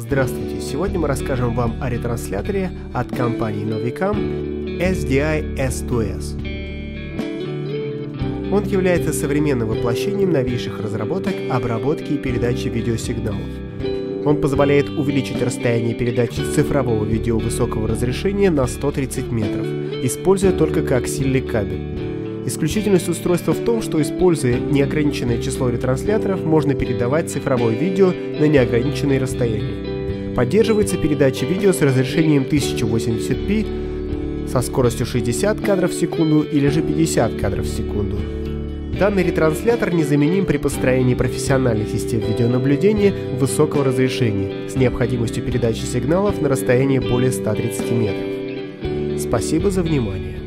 Здравствуйте! Сегодня мы расскажем вам о ретрансляторе от компании Novicam SDI S2S. Он является современным воплощением новейших разработок обработки и передачи видеосигналов. Он позволяет увеличить расстояние передачи цифрового видео высокого разрешения на 130 метров, используя только коаксиальный кабель. Исключительность устройства в том, что используя неограниченное число ретрансляторов, можно передавать цифровое видео на неограниченные расстояния. Поддерживается передача видео с разрешением 1080p со скоростью 60 кадров в секунду или же 50 кадров в секунду. Данный ретранслятор незаменим при построении профессиональных систем видеонаблюдения высокого разрешения с необходимостью передачи сигналов на расстояние более 130 метров. Спасибо за внимание.